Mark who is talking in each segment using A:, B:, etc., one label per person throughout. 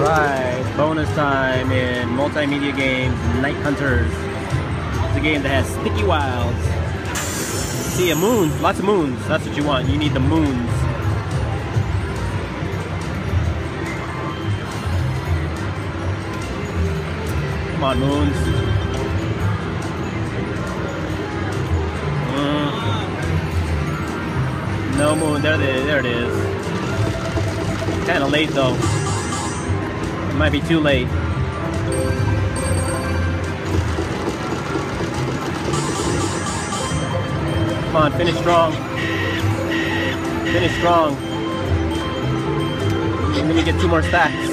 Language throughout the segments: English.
A: Alright, bonus time in multimedia games, Night Hunters. It's a game that has sticky wilds. See a moon, lots of moons. That's what you want. You need the moons. Come on, moons. Mm. No moon. There, there it is. Kind of late though. Might be too late. Come on, finish strong. Finish strong. Let me get two more stacks.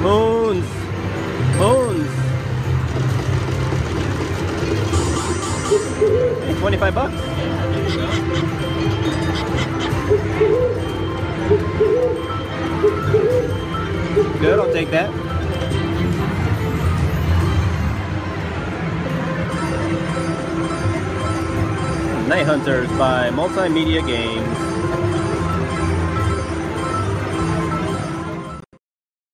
A: Moons. Moons. Hey, 25 bucks. Good, I'll take that. Night Hunters by Multimedia Games.